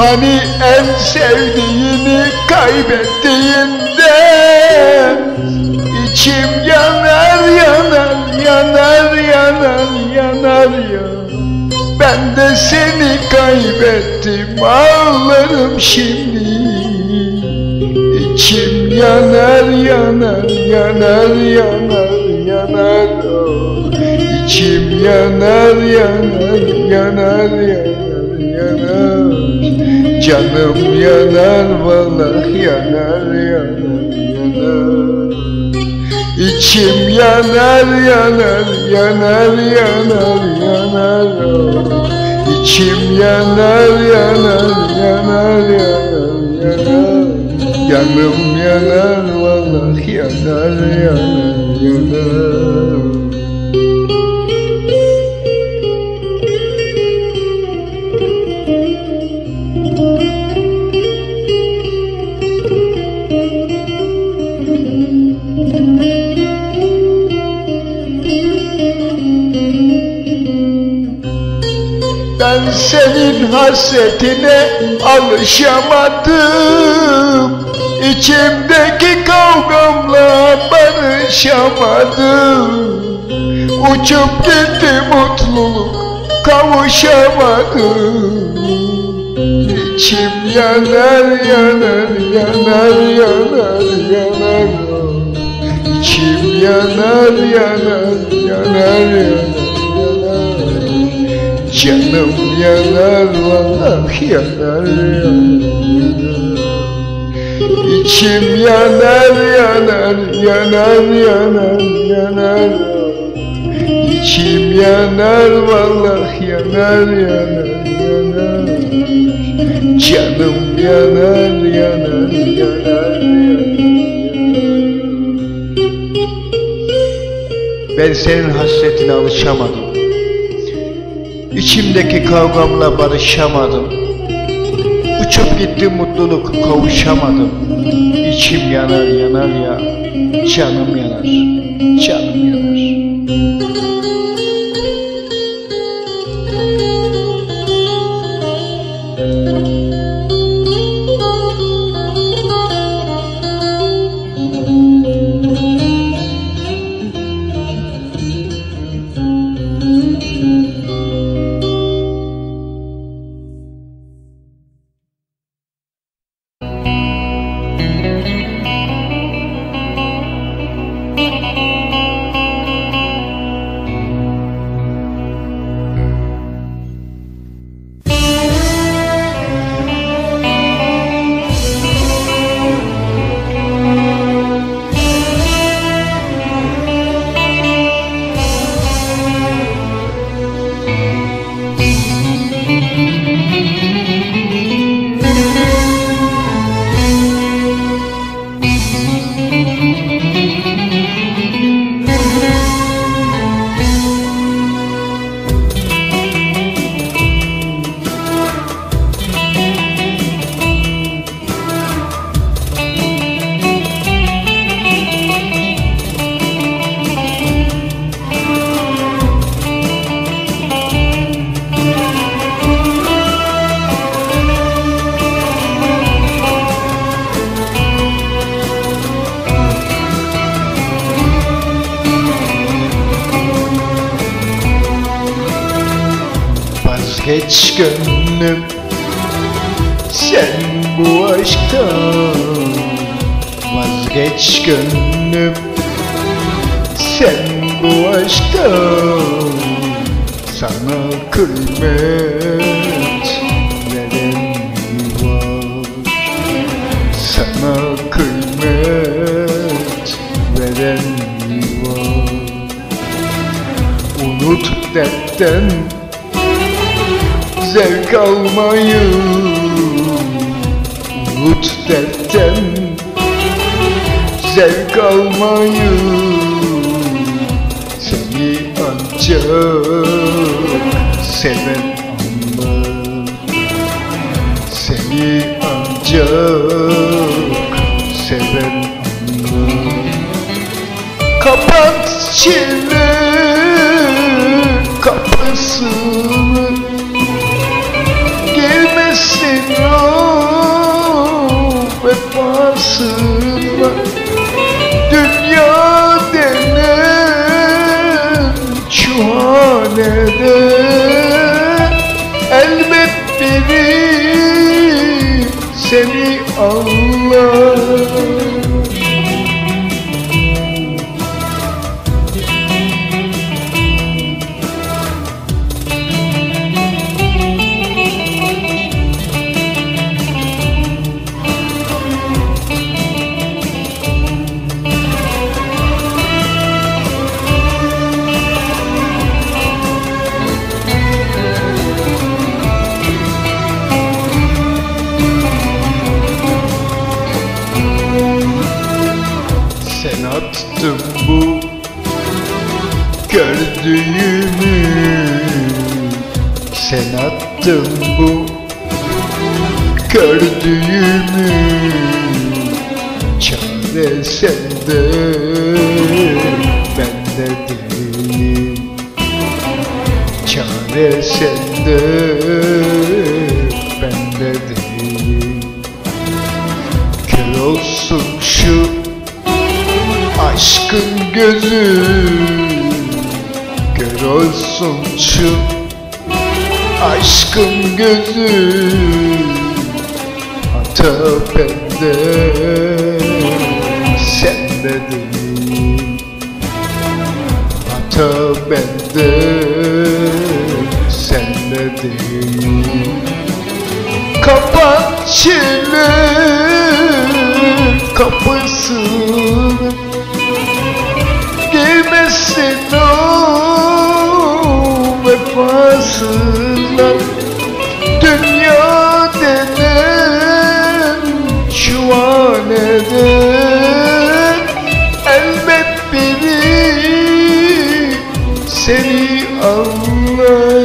Hani en sevdiğini kaybettiğinde içim yanar yanar yanar yanar yanar ya Ben de seni kaybettim ağlarım şimdi İçim yanar yanar yanar yanar yanar oh. İçim yanar yanar yanar yanar yanar Canım yanar vallahi yanar yanar yanar. İçim yanar yanar yanar yanar yanar. İçim yanar yanar yanar yanar. Yanar Yanım yanar vallahi yanar yanar yanar Ben senin hasretine alışamadım. İçimdeki kavgamla barışamadım. Uçup gitti mutluluk kavuşamadım. İçim yanar yanar yanar yanar yanar. İçim yanar yanar yanar yanar Canım yanar vallahi yanar yanar. İçim yanar yanar yanar yanar yanar. İçim yanar vallahi yanar yanar yanar. Canım yanar yanar yanar yanar. Ben senin hasretine alışamadım İçimdeki kavgamla barışamadım. Uçup gitti mutluluk kavuşamadım. İçim yanar yanar ya Canım yanar Vazgeç gönlüm sen bu aşktan Vazgeç gönlüm. Sen bu aşktan Sana kıymet veren var. Sana kıymet veren var. Unut dertten zevk almayı Unut dertten zevk almayı Seni ancak seven anlar. Seni ancak seven anlar. Kapat çile soon. Ben attım bu gördüğümü. Sen attın bu gördüğümü. Çare sende ben de değilim. Çare sende. Aşkın gözü Kör olsun şu. Aşkın gözü Ata bende sende değil Ata bende sende değil Kapan çile vefasızlar Dünya denen şuvanede Elbet biri seni anlar